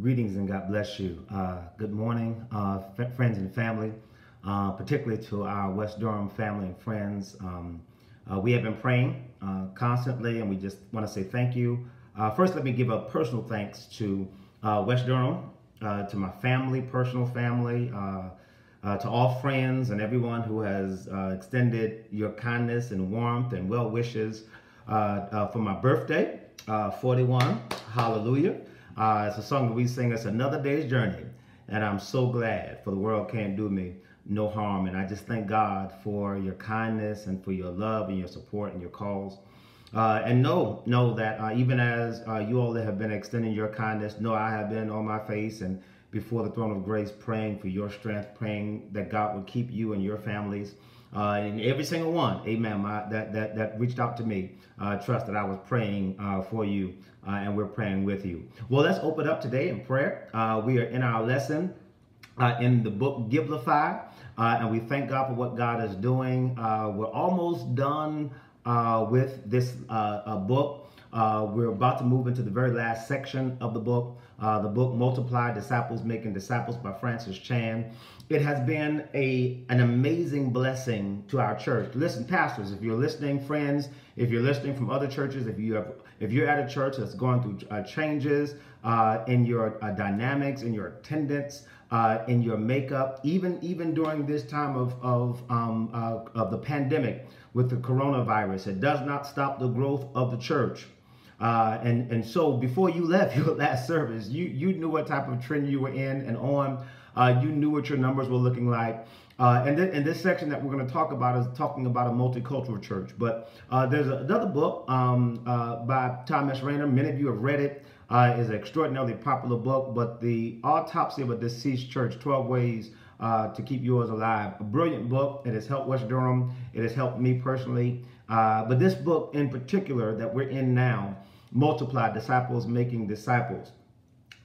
Greetings and God bless you. Uh, good morning, uh, friends and family, uh, particularly to our West Durham family and friends. Um, uh, we have been praying uh, constantly, and we just want to say thank you. Uh, first, let me give a personal thanks to West Durham, to my family, personal family, to all friends and everyone who has extended your kindness and warmth and well wishes for my birthday, 41. Hallelujah. Uh, it's a song that we sing. It's another day's journey, and I'm so glad. For the world can't do me no harm, and I just thank God for your kindness and for your love and your support and your calls. Uh, and know, know that uh, even as uh, you all have been extending your kindness, know I have been on my face and before the throne of grace, praying for your strength, praying that God would keep you and your families. Uh, and every single one, amen, my, that, that, that reached out to me, uh, trust that I was praying uh, for you uh, and we're praying with you. Well, let's open up today in prayer. Uh, we are in our lesson uh, in the book Givelify, and we thank God for what God is doing. we're almost done with this book. Uh, we're about to move into the very last section of the book, uh, the book Multiply Disciples Making Disciples by Francis Chan. It has been a an amazing blessing to our church. Listen, pastors, if you're listening, friends, if you're listening from other churches, if you have if you're at a church that's going through uh, changes uh, in your uh, dynamics, in your attendance, uh, in your makeup, even even during this time of of um, of the pandemic with the coronavirus, it does not stop the growth of the church. Uh, and and so before you left your last service, you you knew what type of trend you were in and on. Uh, you knew what your numbers were looking like. Uh, and, then, in this section that we're going to talk about is talking about a multicultural church. But uh, there's another book um, uh, by Thomas Rainer. Many of you have read it. Uh, is an extraordinarily popular book. But the Autopsy of a Deceased Church: 12 Ways to Keep Yours Alive. A brilliant book. It has helped West Durham. It has helped me personally. But this book in particular that we're in now, Multiply Disciples Making Disciples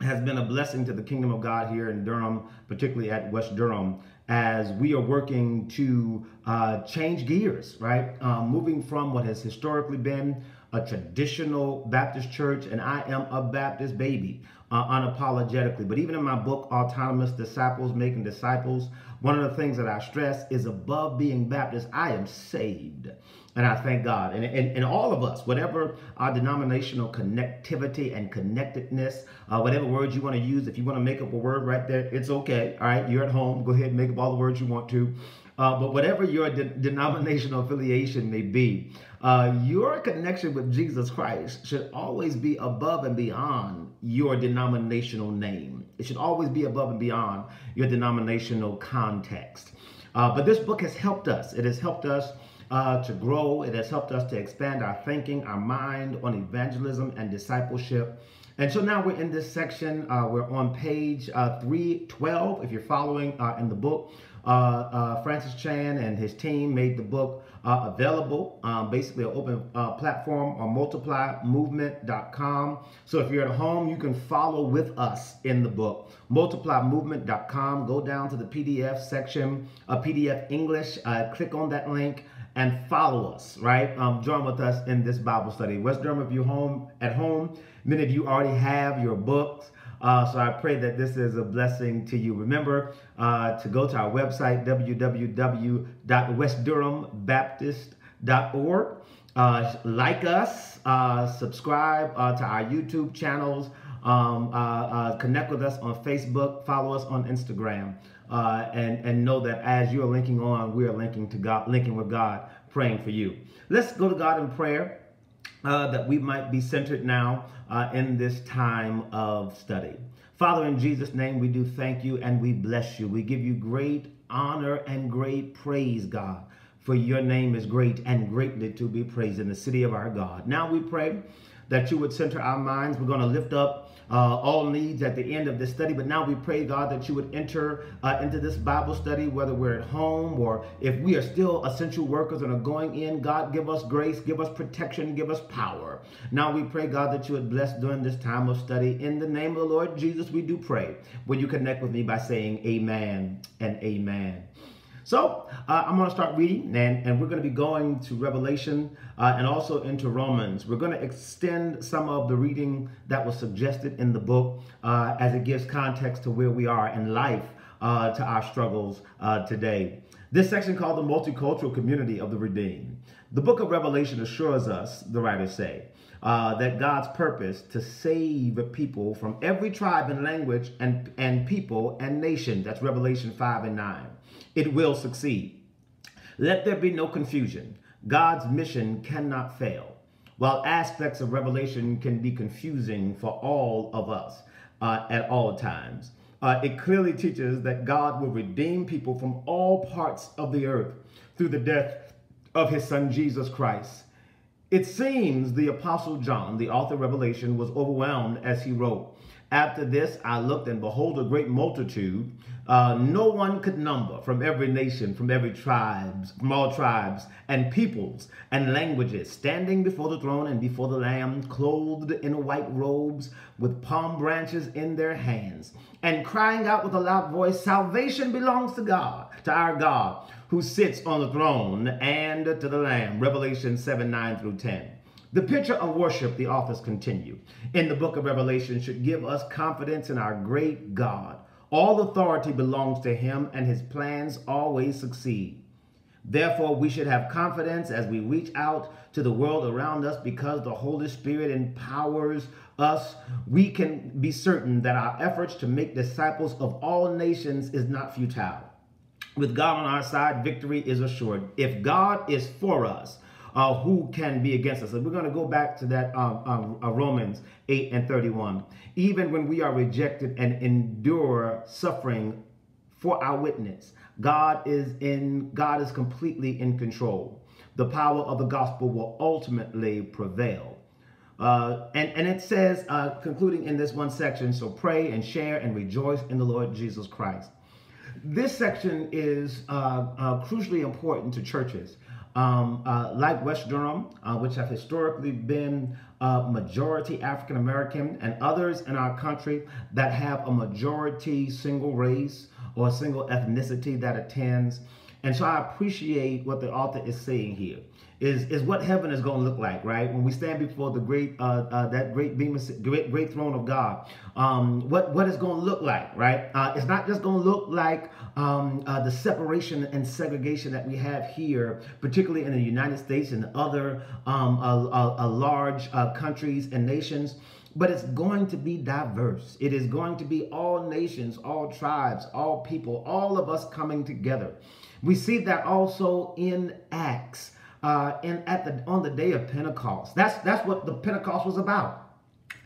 has been a blessing to the kingdom of God here in Durham, particularly at West Durham, as we are working to uh, change gears, right? Um, moving from what has historically been a traditional Baptist church, and I am a Baptist baby, uh, unapologetically. But even in my book, Autonomous Disciples Making Disciples, one of the things that I stress is above being Baptist, I am saved. And I thank God. And, and, and all of us, whatever our denominational connectivity and connectedness, uh, whatever words you want to use, if you want to make up a word right there, it's okay. All right, you're at home. Go ahead and make up all the words you want to. Uh, but whatever your de- denominational affiliation may be, uh, your connection with Jesus Christ should always be above and beyond your denominational name. It should always be above and beyond your denominational context. Uh, but this book has helped us. It has helped us uh, to grow. It has helped us to expand our thinking, our mind on evangelism and discipleship. And so now we're in this section. Uh, we're on page uh, 312. If you're following uh, in the book, uh, uh, Francis Chan and his team made the book uh, available, um, basically an open platform on multiplymovement.com. So if you're at home, you can follow with us in the book. Multiplymovement.com. Go down to the PDF section, PDF English, click on that link and follow us, right? Um, join with us in this Bible study. West Durham, if you're home at home, many of you already have your books. Uh, so I pray that this is a blessing to you. Remember uh, to go to our website, www.westdurhambaptist.org. Uh, like us, uh, subscribe uh, to our YouTube channels, um, uh, connect with us on Facebook, follow us on Instagram uh, and and know that as you are linking on, we are linking to God, linking with God, praying for you. Let's go to God in prayer uh, that we might be centered now uh, in this time of study. Father, in Jesus' name, we do thank you and we bless you. We give you great honor and great praise, God, for your name is great and greatly to be praised in the city of our God. Now we pray that you would center our minds. We're going to lift up uh, all needs at the end of this study. But now we pray, God, that you would enter uh, into this Bible study, whether we're at home or if we are still essential workers and are going in. God, give us grace, give us protection, give us power. Now we pray, God, that you would bless during this time of study. In the name of the Lord Jesus, we do pray. Will you connect with me by saying amen and amen? So uh, I'm going to start reading, and, and we're going to be going to Revelation uh, and also into Romans. We're going to extend some of the reading that was suggested in the book uh, as it gives context to where we are in life uh, to our struggles uh, today. This section called the multicultural community of the redeemed. The book of Revelation assures us, the writers say, uh, that God's purpose to save people from every tribe and language and, and people and nation, that's Revelation 5 and 9 it will succeed. Let there be no confusion. God's mission cannot fail. While aspects of Revelation can be confusing for all of us uh, at all times, uh, it clearly teaches that God will redeem people from all parts of the earth through the death of his son Jesus Christ. It seems the Apostle John, the author of Revelation, was overwhelmed as he wrote, after this, I looked, and behold, a great multitude, uh, no one could number, from every nation, from every tribes, from all tribes and peoples and languages, standing before the throne and before the Lamb, clothed in white robes, with palm branches in their hands, and crying out with a loud voice, "Salvation belongs to God, to our God, who sits on the throne, and to the Lamb." Revelation seven nine through ten. The picture of worship, the authors continue, in the book of Revelation should give us confidence in our great God. All authority belongs to him and his plans always succeed. Therefore, we should have confidence as we reach out to the world around us because the Holy Spirit empowers us. We can be certain that our efforts to make disciples of all nations is not futile. With God on our side, victory is assured. If God is for us, uh, who can be against us. And we're going to go back to that um, um, uh, Romans 8 and 31. Even when we are rejected and endure suffering for our witness, God is in God is completely in control. The power of the gospel will ultimately prevail. Uh, and, and it says, uh, concluding in this one section, so pray and share and rejoice in the Lord Jesus Christ. This section is uh, uh, crucially important to churches um, uh, like West Durham, uh, which have historically been uh, majority African American, and others in our country that have a majority single race or single ethnicity that attends. And so I appreciate what the author is saying here is is what heaven is going to look like, right? When we stand before the great uh, uh, that great beam, great great throne of God, um, what what is going to look like, right? Uh, it's not just going to look like um, uh, the separation and segregation that we have here, particularly in the United States and other um, large uh, countries and nations but it's going to be diverse. It is going to be all nations, all tribes, all people, all of us coming together. We see that also in Acts uh, in at the on the day of Pentecost. That's that's what the Pentecost was about.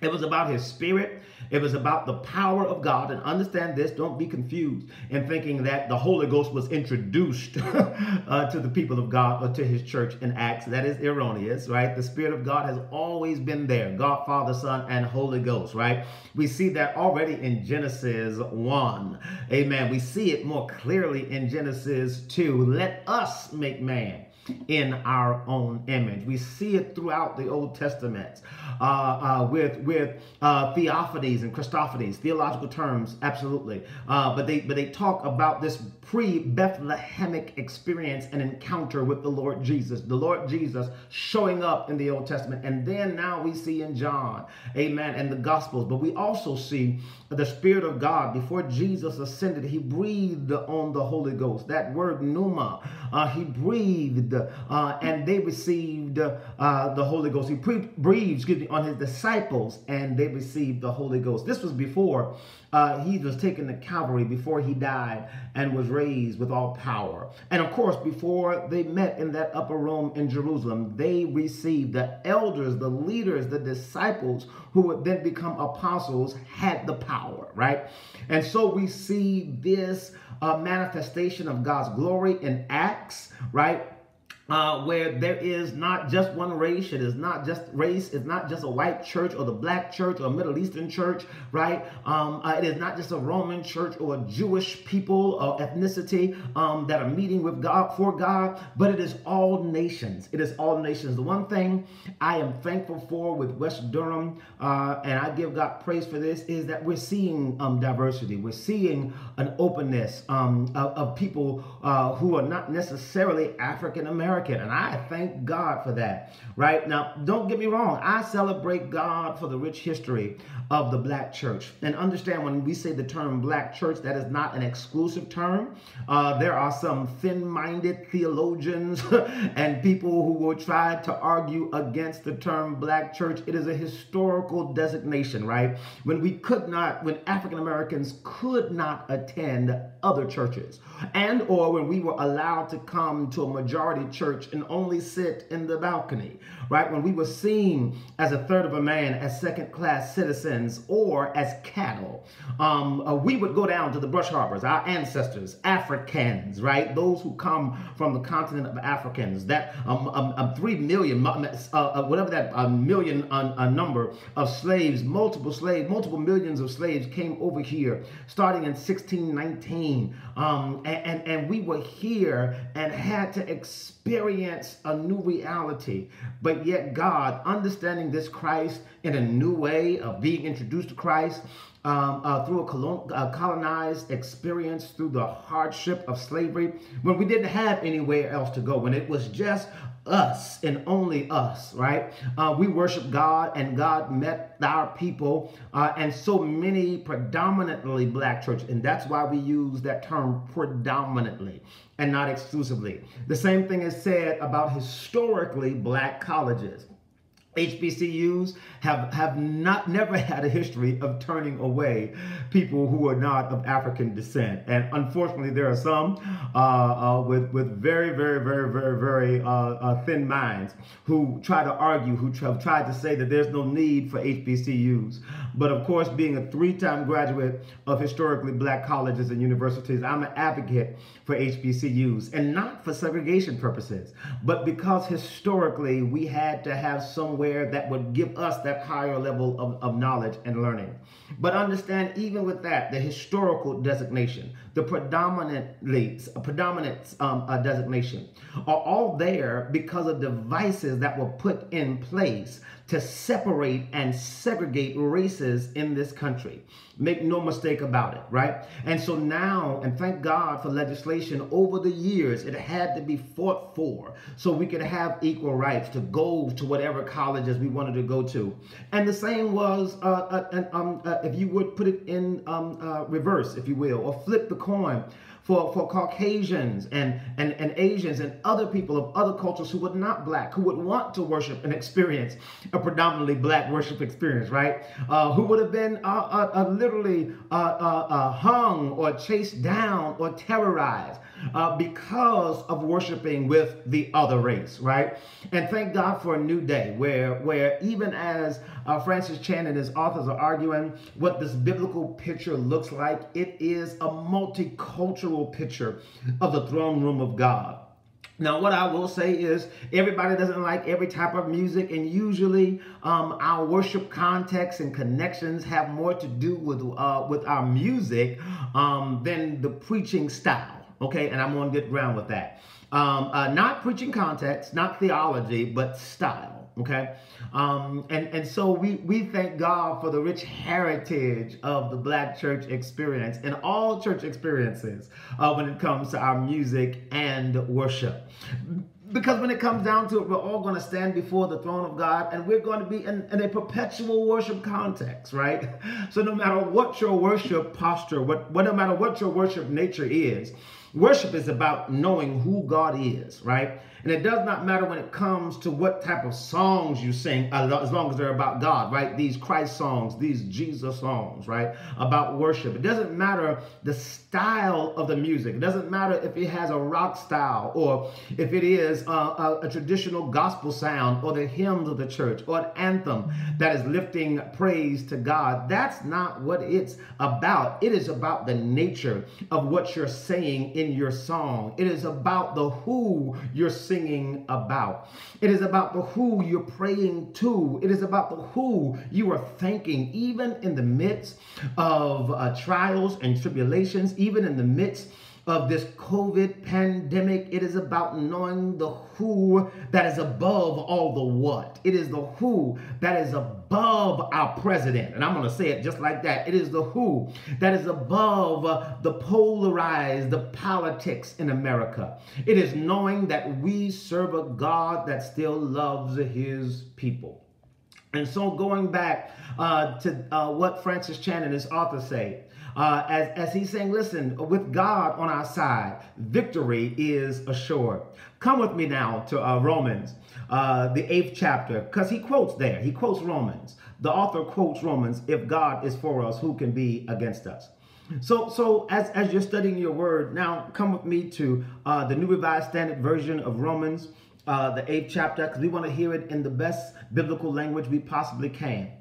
It was about his spirit. It was about the power of God. And understand this, don't be confused in thinking that the Holy Ghost was introduced uh, to the people of God or to his church in Acts. That is erroneous, right? The Spirit of God has always been there God, Father, Son, and Holy Ghost, right? We see that already in Genesis 1. Amen. We see it more clearly in Genesis 2. Let us make man in our own image. We see it throughout the Old Testament uh, uh, with with uh, theophanies and Christophanies, theological terms, absolutely. Uh, but they but they talk about this pre-Bethlehemic experience and encounter with the Lord Jesus, the Lord Jesus showing up in the Old Testament, and then now we see in John, Amen, and the Gospels. But we also see the Spirit of God before Jesus ascended. He breathed on the Holy Ghost. That word pneuma, uh, he breathed uh, and they received uh, the Holy Ghost. He pre- breathed, excuse me, on his disciples, and they received the Holy Ghost. This was before uh, he was taken to Calvary, before he died and was raised with all power. And of course, before they met in that upper room in Jerusalem, they received the elders, the leaders, the disciples who would then become apostles had the power, right? And so we see this uh, manifestation of God's glory in Acts, right? Uh, where there is not just one race, it is not just race, it's not just a white church or the black church or Middle Eastern church, right? Um, uh, it is not just a Roman church or a Jewish people or ethnicity um, that are meeting with God for God, but it is all nations. It is all nations. The one thing I am thankful for with West Durham, uh, and I give God praise for this, is that we're seeing um, diversity. We're seeing an openness um, of, of, people uh, who are not necessarily African American American, and I thank God for that. Right now, don't get me wrong, I celebrate God for the rich history of the black church. And understand when we say the term black church, that is not an exclusive term. Uh, there are some thin minded theologians and people who will try to argue against the term black church. It is a historical designation, right? When we could not, when African Americans could not attend other churches, and or when we were allowed to come to a majority church church and only sit in the balcony, right? When we were seen as a third of a man, as second class citizens, or as cattle, um, uh, we would go down to the brush harbors, our ancestors, Africans, right? Those who come from the continent of Africans, that um, um, um three million, uh, uh, whatever that uh, million uh, number of slaves, multiple slaves, multiple millions of slaves came over here starting in 1619. Um, and, and, and we were here and had to experience experience a new reality. But yet, God, understanding this Christ in a new way of being introduced to Christ, um, uh, through a uh, colonized experience, through the hardship of slavery, when we didn't have anywhere else to go, when it was just us and only us, right? Uh, we worship God and God met our people uh, and so many predominantly black church. And that's why we use that term predominantly and not exclusively. The same thing is said about historically black colleges. HBCUs have, have not never had a history of turning away people who are not of African descent. And unfortunately, there are some uh, uh, with, with very, very, very, very, very uh, uh thin minds who try to argue, who have tried to say that there's no need for HBCUs. But of course, being a three-time graduate of historically black colleges and universities, I'm an advocate for HBCUs and not for segregation purposes, but because historically we had to have somewhere that would give us that higher level of, of knowledge and learning. But understand, even with that, the historical designation, the predominantly predominant um, designation, are all there because of devices that were put in place to separate and segregate races in this country. Make no mistake about it, right? And so now, and thank God for legislation over the years, it had to be fought for so we could have equal rights to go to whatever colleges we wanted to go to. And the same was, uh, uh, um, uh, if you would put it in um, uh, reverse, if you will, or flip the coin for, for Caucasians and, and, and Asians and other people of other cultures who were not black, who would want to worship and experience a predominantly black worship experience, right? Uh, who would have been uh, uh, uh literally uh, uh, hung or chased down or terrorized because of worshiping with the other race, right? And thank God for a new day where, where even as uh, Francis Chan and his authors are arguing what this biblical picture looks like, it is a multicultural picture of the throne room of God. Now, what I will say is everybody doesn't like every type of music, and usually um, our worship context and connections have more to do with uh, with our music um, than the preaching style okay? And I'm on good ground with that. Um, uh, not preaching context, not theology, but style, okay? Um, and, and so we, we thank God for the rich heritage of the Black church experience and all church experiences uh, when it comes to our music and worship because when it comes down to it, we're all going to stand before the throne of God and we're going to be in, in, a perpetual worship context, right? So no matter what your worship posture, what, what no matter what your worship nature is, Worship is about knowing who God is, right? And it does not matter when it comes to what type of songs you sing, as long as they're about God, right? These Christ songs, these Jesus songs, right? About worship. It doesn't matter the style of the music. It doesn't matter if it has a rock style or if it is a, a, a traditional gospel sound or the hymns of the church or an anthem that is lifting praise to God. That's not what it's about. It is about the nature of what you're saying in your song. It is about the who you're singing about. It is about the who you're praying to. It is about the who you are thanking, even in the midst of uh, trials and tribulations, even in the midst of this COVID pandemic. It is about knowing the who that is above all the what. It is the who that is above our president. And I'm going to say it just like that. It is the who that is above the polarized, the politics in America. It is knowing that we serve a God that still loves his people. And so going back uh, to uh, what Francis Chan and his author say, uh, as, as he's saying, listen, with God on our side, victory is assured. Come with me now to uh, Romans, uh, the eighth chapter, because he quotes there. He quotes Romans. The author quotes Romans, if God is for us, who can be against us? So, so as, as you're studying your word, now come with me to uh, the New Revised Standard Version of Romans, uh, the eighth chapter, because we want to hear it in the best biblical language we possibly can.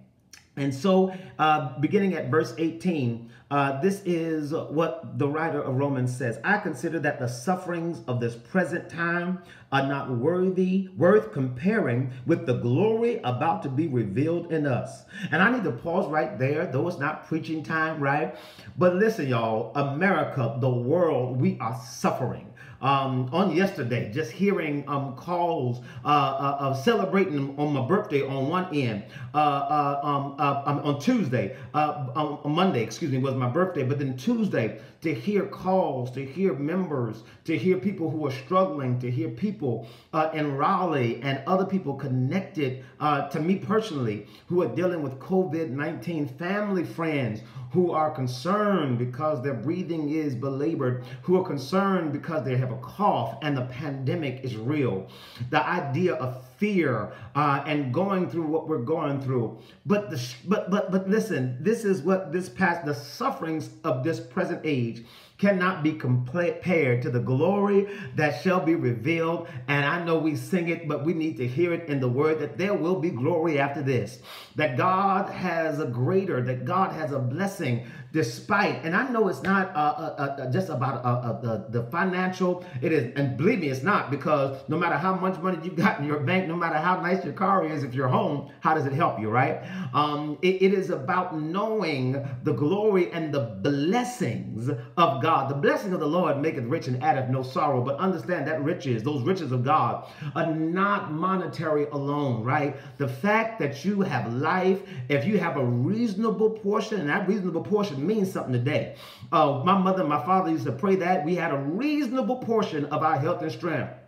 And so, uh, beginning at verse 18, uh, this is what the writer of Romans says. I consider that the sufferings of this present time are not worthy, worth comparing with the glory about to be revealed in us. And I need to pause right there, though it's not preaching time, right? But listen, y'all, America, the world, we are suffering um, on yesterday, just hearing um, calls uh, uh, of celebrating on my birthday on one end, uh, uh um, uh, um, on Tuesday, uh, on Monday, excuse me, was my birthday, but then Tuesday, to hear calls, to hear members, to hear people who are struggling, to hear people in Raleigh and other people connected to me personally who are dealing with COVID 19, family, friends who are concerned because their breathing is belabored, who are concerned because they have a cough and the pandemic is real. The idea of fear uh, and going through what we're going through. But the but but but listen, this is what this past the sufferings of this present age cannot be compared to the glory that shall be revealed. And I know we sing it, but we need to hear it in the word that there will be glory after this. That God has a greater, that God has a blessing despite, and I know it's not uh, uh, uh, just about uh, uh, the, the financial, it is, and believe me, it's not because no matter how much money you got in your bank, no matter how nice your car is, if you're home, how does it help you, right? Um, it, it is about knowing the glory and the blessings of God God. The blessing of the Lord maketh rich and addeth no sorrow. But understand that riches, those riches of God, are not monetary alone, right? The fact that you have life, if you have a reasonable portion, and that reasonable portion means something today. Uh, my mother and my father used to pray that we had a reasonable portion of our health and strength.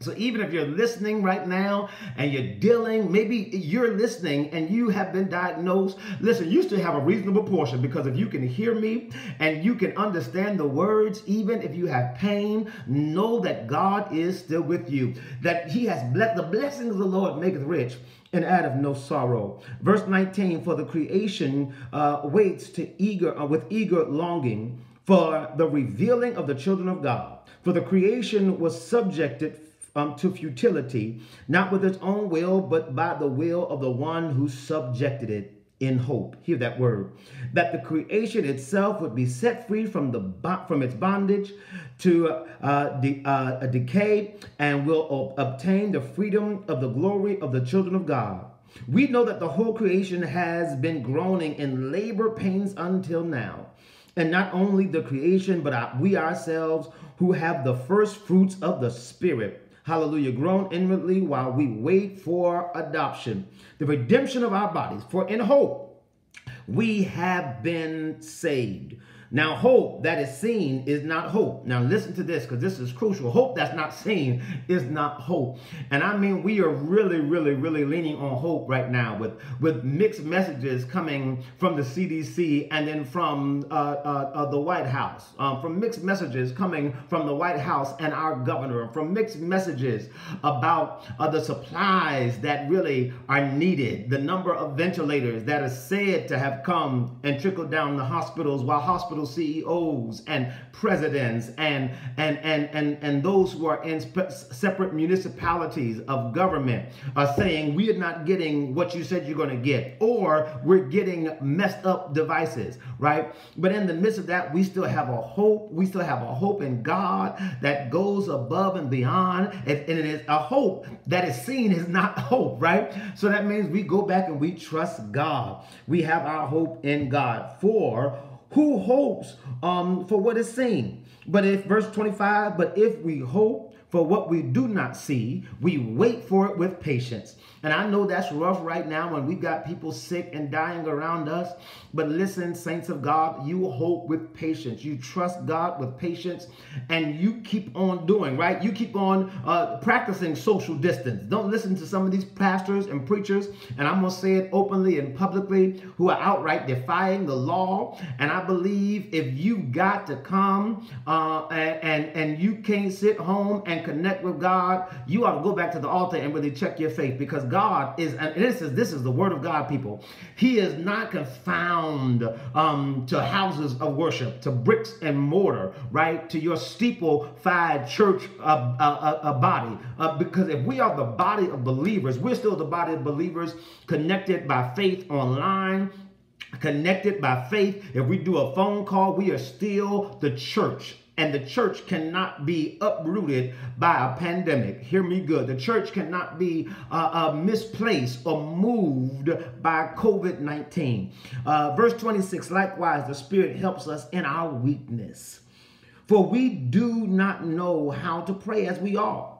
So even if you're listening right now and you're dealing, maybe you're listening and you have been diagnosed. Listen, you still have a reasonable portion because if you can hear me and you can understand the words, even if you have pain, know that God is still with you. That He has blessed the blessings of the Lord maketh rich and addeth no sorrow. Verse 19: For the creation uh, waits to eager uh, with eager longing for the revealing of the children of God. For the creation was subjected um, to futility, not with its own will, but by the will of the one who subjected it in hope. Hear that word. That the creation itself would be set free from the from its bondage to uh, de, uh, a decay and will obtain the freedom of the glory of the children of God. We know that the whole creation has been groaning in labor pains until now. And not only the creation, but we ourselves who have the first fruits of the Spirit hallelujah, groan inwardly while we wait for adoption, the redemption of our bodies. For in hope we have been saved. Now, hope that is seen is not hope. Now, listen to this because this is crucial. Hope that's not seen is not hope. And I mean, we are really, really, really leaning on hope right now with, with mixed messages coming from the CDC and then from uh, uh, uh, the White House, um, from mixed messages coming from the White House and our governor, from mixed messages about uh, the supplies that really are needed, the number of ventilators that are said to have come and trickled down the hospitals while hospitals CEOs and presidents and and and and, and those who are in separate municipalities of government are saying we are not getting what you said you're going to get, or we're getting messed up devices, right? But in the midst of that, we still have a hope. We still have a hope in God that goes above and beyond, and it is a hope that is seen is not hope, right? So that means we go back and we trust God. We have our hope in God. For who hopes um, for what is seen? But if verse 25, but if we hope for what we do not see, we wait for it with patience. And I know that's rough right now when we've got people sick and dying around us. But listen, saints of God, you hope with patience. You trust God with patience and you keep on doing, right? You keep on uh, practicing social distance. Don't listen to some of these pastors and preachers, and I'm going to say it openly and publicly, who are outright defying the law. And I believe if you got to come uh, and, and, and you can't sit home and connect with God, you ought to go back to the altar and really check your faith because God is, and this is this is the word of God, people. He is not confound um, to houses of worship, to bricks and mortar, right? To your steeple-fied church uh, uh, uh, body. Uh, because if we are the body of believers, we're still the body of believers connected by faith online connected by faith. If we do a phone call, we are still the church and the church cannot be uprooted by a pandemic. Hear me good. The church cannot be uh, uh, misplaced or moved by COVID 19. Uh, verse 26 likewise, the Spirit helps us in our weakness. For we do not know how to pray as we ought.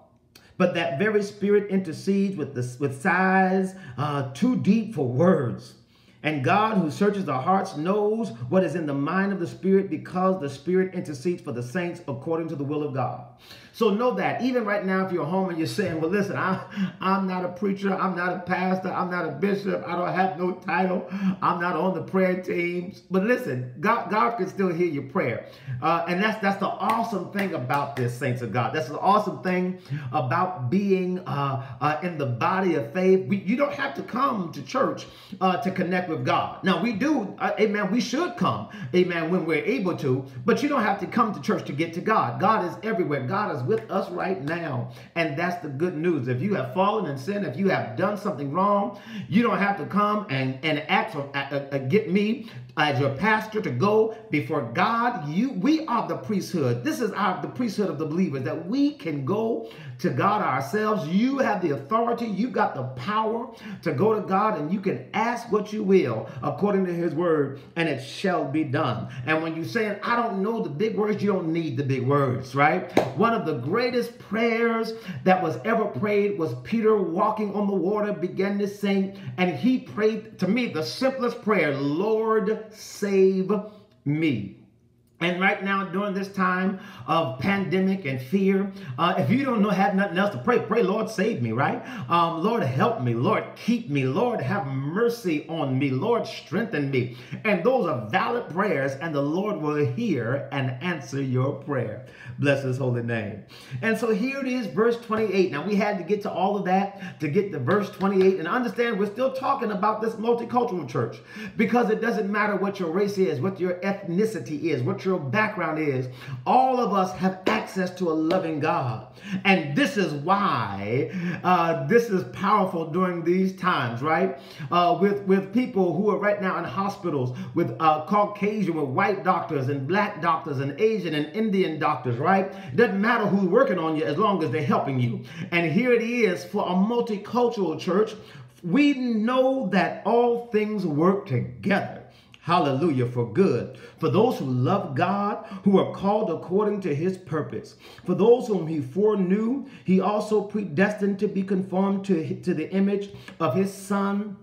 But that very Spirit intercedes with, the, with sighs uh, too deep for words. And God, who searches the hearts, knows what is in the mind of the Spirit because the Spirit intercedes for the saints according to the will of God. So know that even right now, if you're home and you're saying, well, listen, I, I'm not a preacher, I'm not a pastor, I'm not a bishop, I don't have no title, I'm not on the prayer teams. But listen, God, God can still hear your prayer. Uh, and that's that's the awesome thing about this, saints of God. That's the awesome thing about being uh, uh, in the body of faith. We, you don't have to come to church uh, to connect with God. Now, we do, uh, amen, we should come, amen, when we're able to, but you don't have to come to church to get to God. God is everywhere. God is with us right now. And that's the good news. If you have fallen in sin, if you have done something wrong, you don't have to come and, and ask or uh, uh, get me as your pastor to go before God. You we are the priesthood. This is our the priesthood of the believers that we can go to God ourselves. You have the authority, you got the power to go to God and you can ask what you will according to his word and it shall be done. And when you say, I don't know the big words, you don't need the big words, right? One of the greatest prayers that was ever prayed was Peter walking on the water began to sing and he prayed to me the simplest prayer, Lord, save me. And right now, during this time of pandemic and fear, uh, if you don't know, have nothing else to pray, pray, Lord, save me, right? Um, Lord, help me. Lord, keep me. Lord, have mercy on me. Lord, strengthen me. And those are valid prayers, and the Lord will hear and answer your prayer. Bless his holy name. And so here it is, verse 28. Now, we had to get to all of that to get to verse 28. And understand, we're still talking about this multicultural church because it doesn't matter what your race is, what your ethnicity is, what your background is. All of us have access to a loving God. And this is why uh, this is powerful during these times, right? Uh, with, with people who are right now in hospitals with uh, Caucasian, with white doctors and black doctors and Asian and Indian doctors, right? Doesn't matter who's working on you as long as they're helping you. And here it is for a multicultural church. We know that all things work together Hallelujah, for good. For those who love God, who are called according to his purpose. For those whom he foreknew, he also predestined to be conformed to, to the image of his son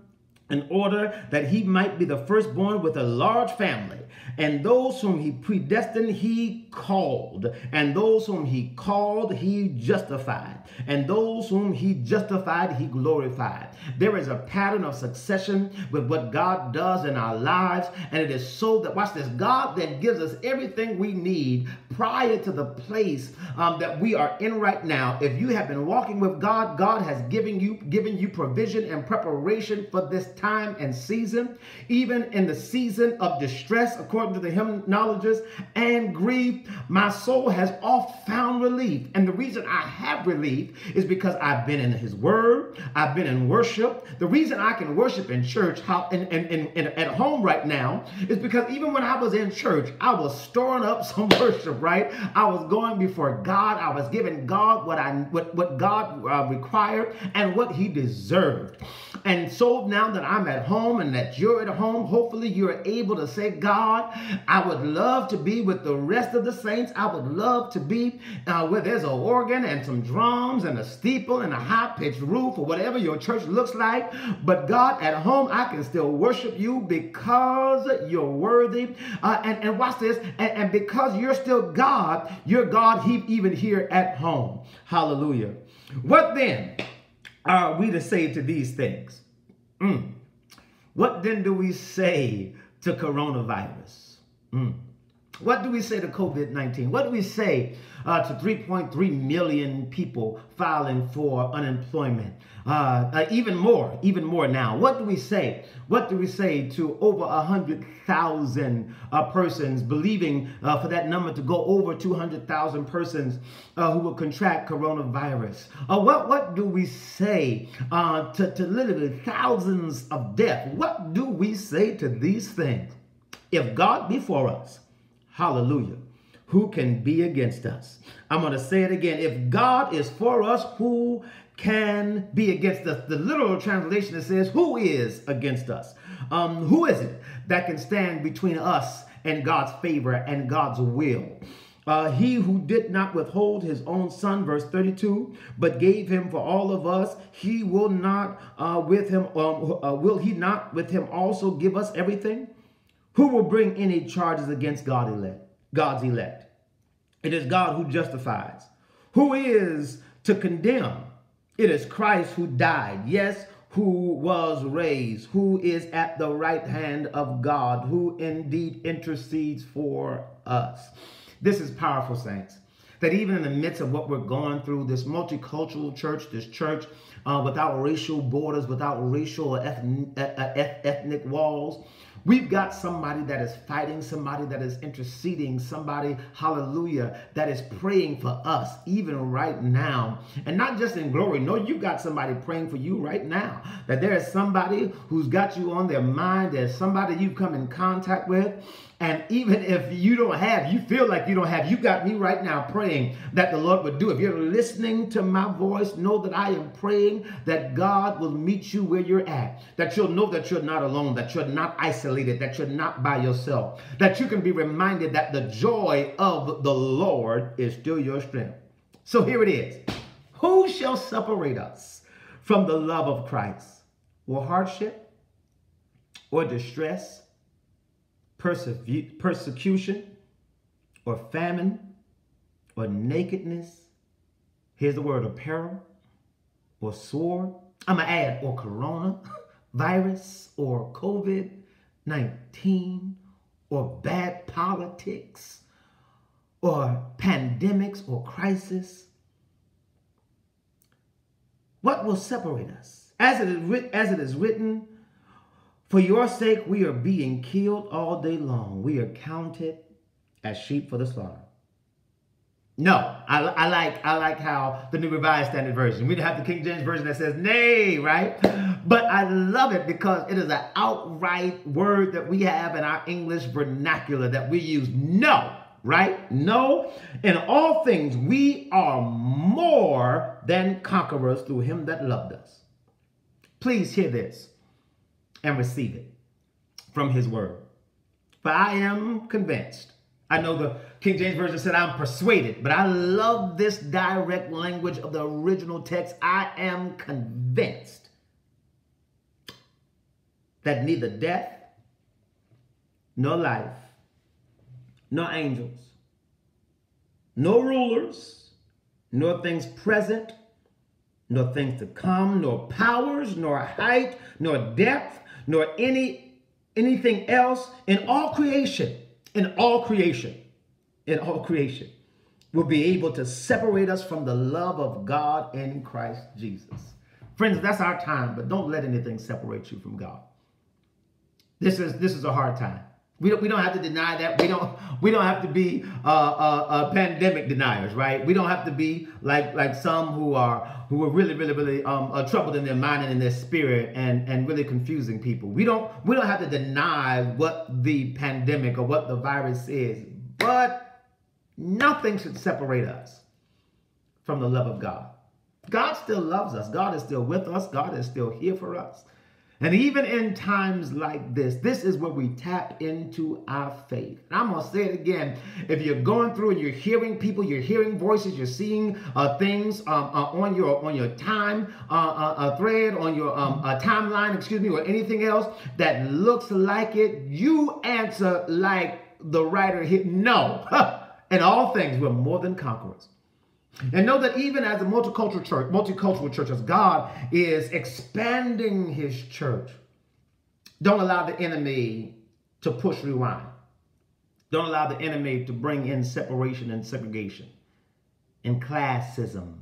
in order that he might be the firstborn with a large family. And those whom he predestined, he called. And those whom he called, he justified. And those whom he justified, he glorified. There is a pattern of succession with what God does in our lives. And it is so that, watch this, God then gives us everything we need prior to the place um, that we are in right now. If you have been walking with God, God has given you, given you provision and preparation for this time time and season, even in the season of distress, according to the hymnologist, and grief, my soul has oft found relief. And the reason I have relief is because I've been in His Word, I've been in worship. The reason I can worship in church, how in, in at home right now, is because even when I was in church, I was storing up some worship. Right, I was going before God. I was giving God what I what what God uh, required and what He deserved. And so now that I'm at home and that you're at home, hopefully you're able to say, God, I would love to be with the rest of the saints. I would love to be uh, where there's an organ and some drums and a steeple and a high pitched roof or whatever your church looks like. But God, at home, I can still worship you because you're worthy. Uh, and, and watch this. And, and because you're still God, you're God even here at home. Hallelujah. What then? are we to say to these things? Mm. What then do we say to coronavirus? Mm. What do we say to COVID 19? What do we say uh, to 3.3 million people filing for unemployment? Uh, uh, even more, even more now. What do we say? What do we say to over 100,000 uh, persons, believing uh, for that number to go over 200,000 persons uh, who will contract coronavirus? What, what do we say to, to literally thousands of deaths? What do we say to these things? If God be for us, hallelujah who can be against us? I'm going to say it again. If God is for us, who can be against us? The literal translation it says, Who is against us? Um, who is it that can stand between us and God's favor and God's will? Uh, he who did not withhold his own son, verse 32, but gave him for all of us, he will not uh, with him, um, uh, will he not with him also give us everything? Who will bring any charges against God elect? God's elect. It is God who justifies. Who is to condemn? It is Christ who died, yes, who was raised, who is at the right hand of God, who indeed intercedes for us. This is powerful, saints. That even in the midst of what we're going through, this multicultural church, this church uh, without racial borders, without racial or ethnic walls, We've got somebody that is fighting, somebody that is interceding, somebody, hallelujah, that is praying for us even right now. And not just in glory. No, you got somebody praying for you right now. That there is somebody who's got you on their mind. There's somebody you've come in contact with. And even if you don't have, you feel like you don't have, you got me right now praying that the Lord would do. If you're listening to my voice, know that I am praying that God will meet you where you're at. That you'll know that you're not alone, that you're not isolated, that you're not by yourself. That you can be reminded that the joy of the Lord is still your strength. So here it is. Who shall separate us from the love of Christ? Or hardship? Or distress? Persecution or famine or nakedness. Here's the word apparel or sword. I'm going to add or corona virus or COVID 19 or bad politics or pandemics or crisis. What will separate us? As it is, as it is written, for your sake, we are being killed all day long. We are counted as sheep for the slaughter. No, I, I, like I like how the New Revised Standard Version. We have the King James Version that says nay, right? But I love it because it is an outright word that we have in our English vernacular that we use. No, right? No. In all things, we are more than conquerors through him that loved us. Please hear this and receive it from his word. For I am convinced. I know the King James Version said I'm persuaded, but I love this direct language of the original text. I am convinced that neither death, nor life, nor angels, nor rulers, nor things present, nor things to come, nor powers, nor height, nor depth, nor any anything else in all creation, in all creation, in all creation, will be able to separate us from the love of God in Christ Jesus. Friends, that's our time, but don't let anything separate you from God. This is this is a hard time. We don't, we don't have to deny that. We don't we don't have to be uh, uh, uh, pandemic deniers, right? We don't have to be like like some who are who are really really really um, uh, troubled in their mind and in their spirit and and really confusing people. We don't we don't have to deny what the pandemic or what the virus is, but nothing should separate us from the love of God. God still loves us. God is still with us. God is still here for us. And even in times like this, this is where we tap into our faith. And I'm going to say it again. If you're going through and you're hearing people, you're hearing voices, you're seeing uh, things um, uh, on your on your time uh, uh thread, on your um, uh, timeline, excuse me, or anything else that looks like it, you answer like the writer hit no. In all things, we're more than conquerors. And know that even as a multicultural church, multicultural church, as God is expanding his church, don't allow the enemy to push rewind. Don't allow the enemy to bring in separation and segregation and classism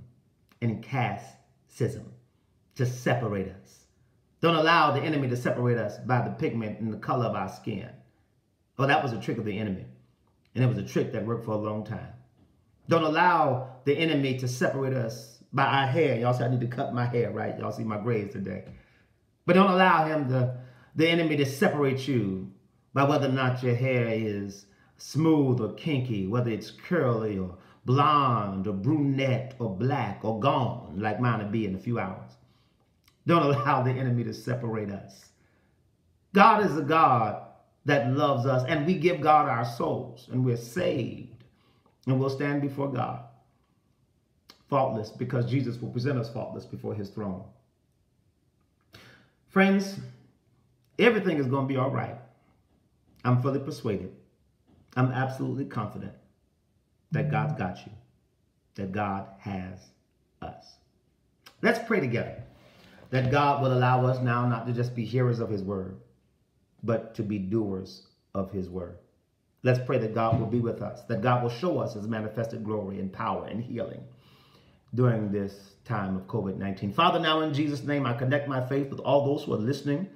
and casteism to separate us. Don't allow the enemy to separate us by the pigment and the color of our skin. Oh, that was a trick of the enemy. And it was a trick that worked for a long time. Don't allow the enemy to separate us by our hair. Y'all see, I need to cut my hair, right? Y'all see my grays today. But don't allow him to, the enemy to separate you by whether or not your hair is smooth or kinky, whether it's curly or blonde or brunette or black or gone, like mine will be in a few hours. Don't allow the enemy to separate us. God is a God that loves us, and we give God our souls, and we're saved and we'll stand before God faultless because Jesus will present us faultless before his throne. Friends, everything is going to be all right. I'm fully persuaded. I'm absolutely confident that God's got you, that God has us. Let's pray together that God will allow us now not to just be hearers of his word, but to be doers of his word. Let's pray that God will be with us, that God will show us his manifested glory and power and healing during this time of COVID 19. Father, now in Jesus' name, I connect my faith with all those who are listening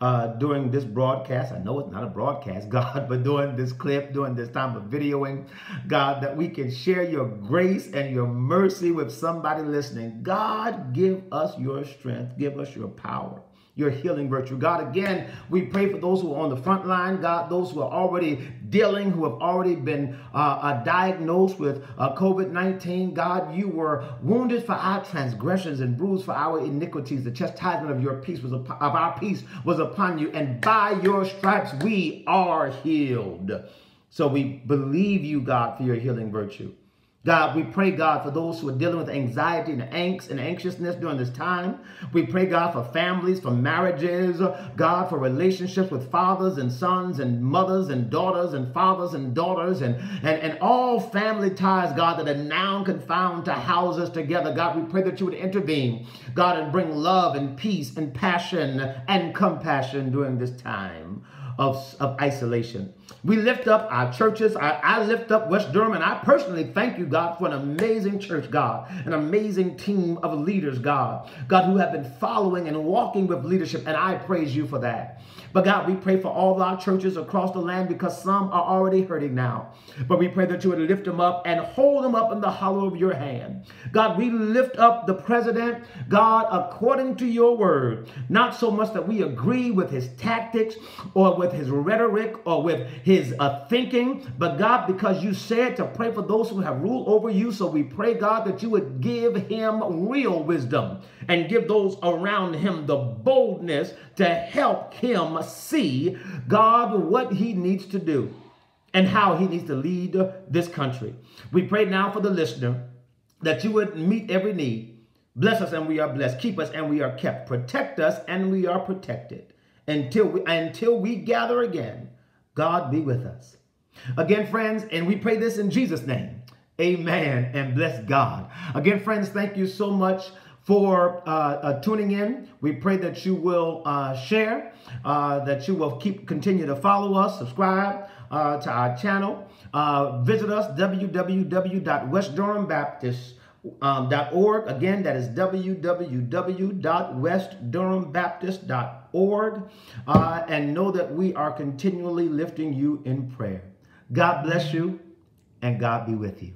uh, during this broadcast. I know it's not a broadcast, God, but during this clip, during this time of videoing, God, that we can share your grace and your mercy with somebody listening. God, give us your strength, give us your power your healing virtue. God, again, we pray for those who are on the front line, God, those who are already dealing, who have already been uh, uh, diagnosed with uh, COVID 19. God, you were wounded for our transgressions and bruised for our iniquities. The chastisement of your peace was upon, of our peace was upon you, and by your stripes we are healed. So we believe you, God, for your healing virtue. God, we pray, God, for those who are dealing with anxiety and angst and anxiousness during this time. We pray, God, for families, for marriages, God, for relationships with fathers and sons and mothers and daughters and fathers and daughters and, and, and all family ties, God, that are now confound to houses together. God, we pray that you would intervene, God, and bring love and peace and passion and compassion during this time of, of isolation. We lift up our churches. I, I, lift up West Durham, and I personally thank you, God, for an amazing church, God, an amazing team of leaders, God, God, who have been following and walking with leadership, and I praise you for that. But God, we pray for all of our churches across the land because some are already hurting now. But we pray that you would lift them up and hold them up in the hollow of your hand. God, we lift up the president, God, according to your word, not so much that we agree with his tactics or with his rhetoric or with his uh, thinking, but God, because you said to pray for those who have rule over you. So we pray, God, that you would give him real wisdom and give those around him the boldness to help him see, God, what he needs to do and how he needs to lead this country. We pray now for the listener that you would meet every need. Bless us and we are blessed. Keep us and we are kept. Protect us and we are protected. Until we, until we gather again, God be with us. Again, friends, and we pray this in Jesus' name. Amen and bless God. Again, friends, thank you so much for uh, uh, tuning in. We pray that you will uh, share, uh, that you will keep continue to follow us, subscribe to our channel. Visit us www.westdurhambaptist.org. Um, Again, that is www.westdurhambaptist.org uh, and know that we are continually lifting you in prayer. God bless you, and God be with you.